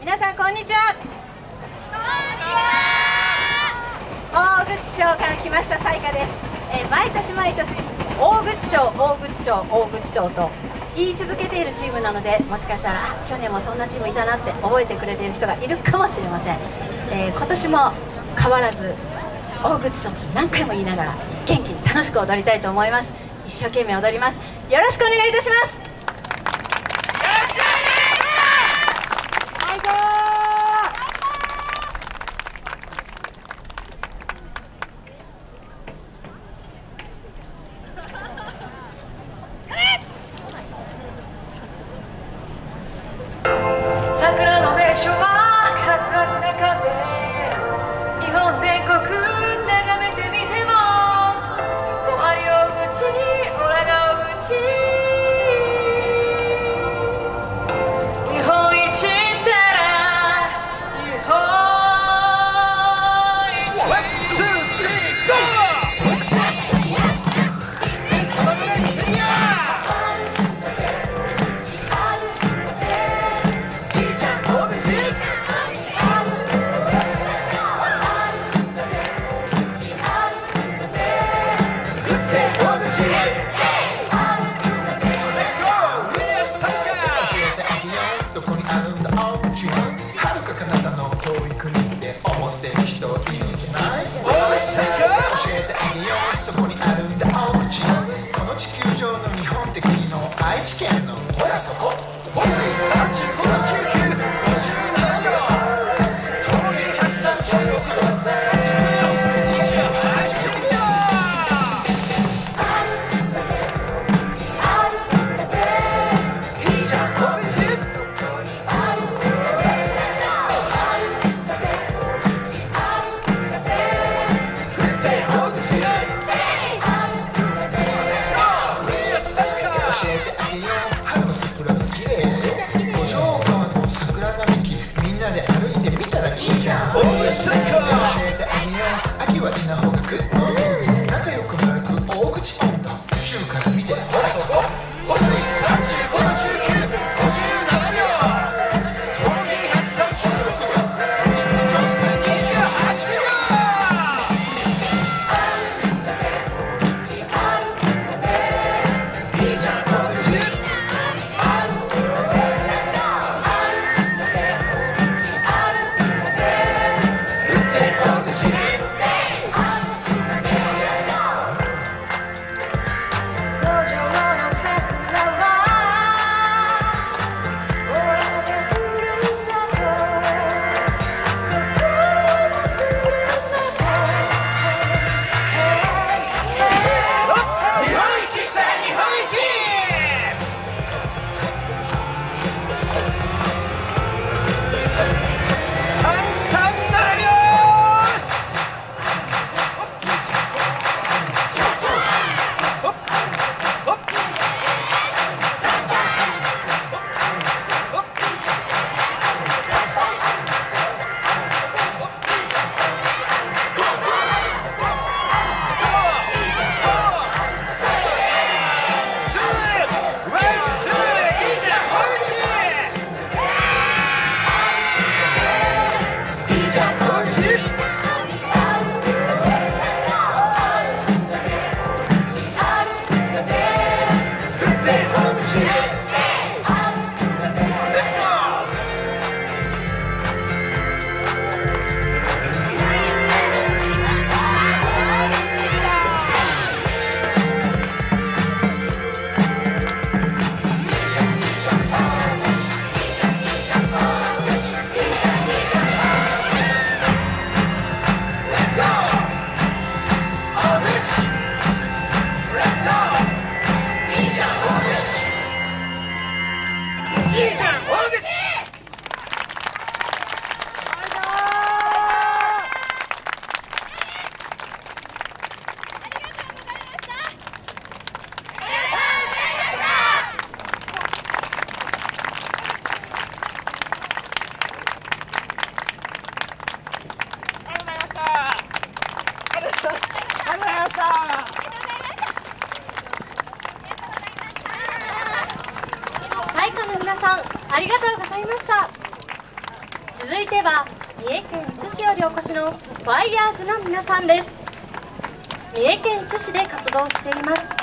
皆さんこんにちは。大口町から来ましたサイカです、えー毎年毎年大口町大口町大口町と言い続けているチームなのでもしかしたらあ去年もそんなチームいたなって覚えてくれている人がいるかもしれません、えー今年も変わらず大口町と何回も言いながら元気に楽しく踊りたいと思います一生懸命踊ります。よろしくお願いいたします。がそこました。最下の皆さんありがとうございました。続いては三重県津市よりお越しのファイヤーズの皆さんです。三重県津市で活動しています。